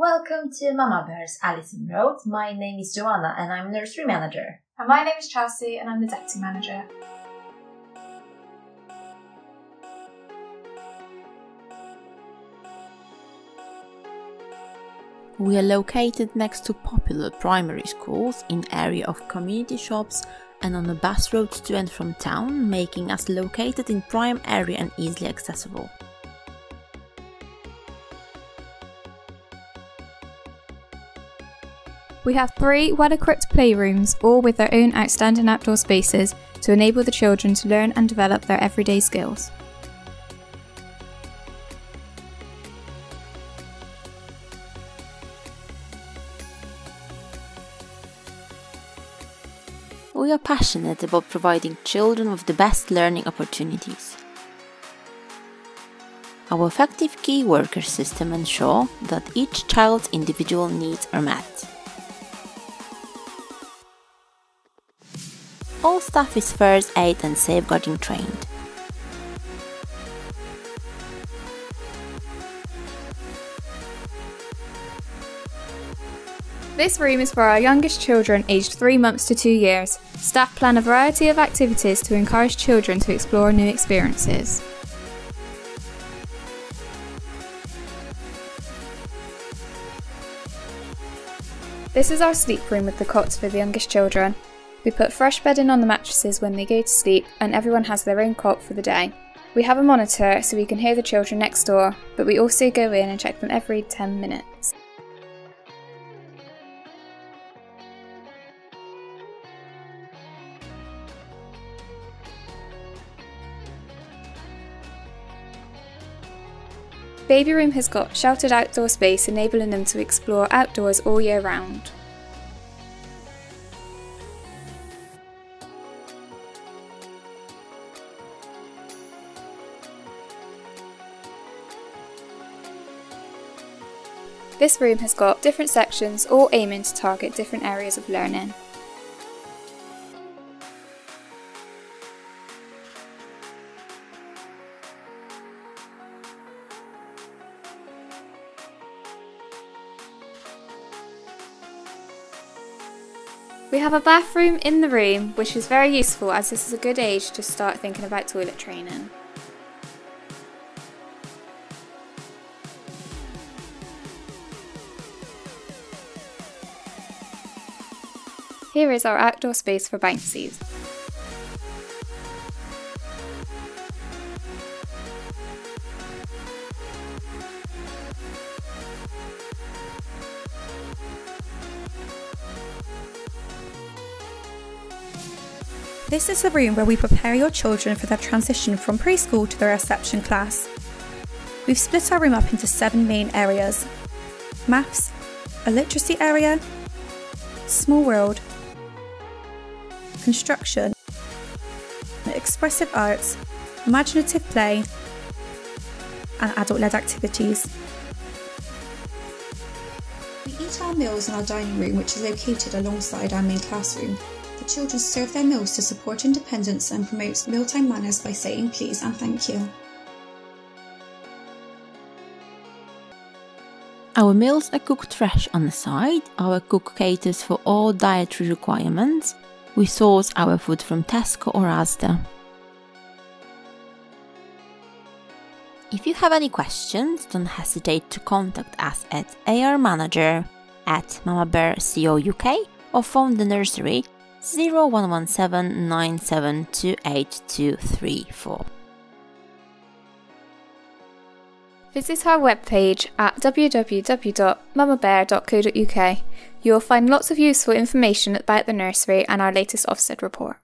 Welcome to Mama Bear's Allison Road. My name is Joanna and I'm nursery manager. And my name is Chelsea and I'm the deputy manager. We are located next to popular primary schools in area of community shops and on a bus route to and from town, making us located in prime area and easily accessible. We have three well equipped playrooms, all with their own outstanding outdoor spaces to enable the children to learn and develop their everyday skills. We are passionate about providing children with the best learning opportunities. Our effective key worker system ensure that each child's individual needs are met. All staff is first aid and safeguarding trained. This room is for our youngest children aged 3 months to 2 years. Staff plan a variety of activities to encourage children to explore new experiences. This is our sleep room with the cots for the youngest children. We put fresh bedding on the mattresses when they go to sleep, and everyone has their own cot for the day. We have a monitor so we can hear the children next door, but we also go in and check them every 10 minutes. Baby Room has got sheltered outdoor space enabling them to explore outdoors all year round. This room has got different sections all aiming to target different areas of learning. We have a bathroom in the room, which is very useful as this is a good age to start thinking about toilet training. Here is our outdoor space for bouncies. This is the room where we prepare your children for their transition from preschool to their reception class. We've split our room up into seven main areas maths, a literacy area, small world, construction, expressive arts, imaginative play, and adult led activities. We eat our meals in our dining room, which is located alongside our main classroom. The children serve their meals to support independence and promote mealtime manners by saying please and thank you. Our meals are cooked fresh on the site. Our cook caters for all dietary requirements. We source our food from Tesco or Asda. If you have any questions, don't hesitate to contact us at armanager at mamabear.co.uk or phone the nursery 0117 9728234. Visit our webpage at www.mamabear.co.uk. You will find lots of useful information about the nursery and our latest Ofsted report.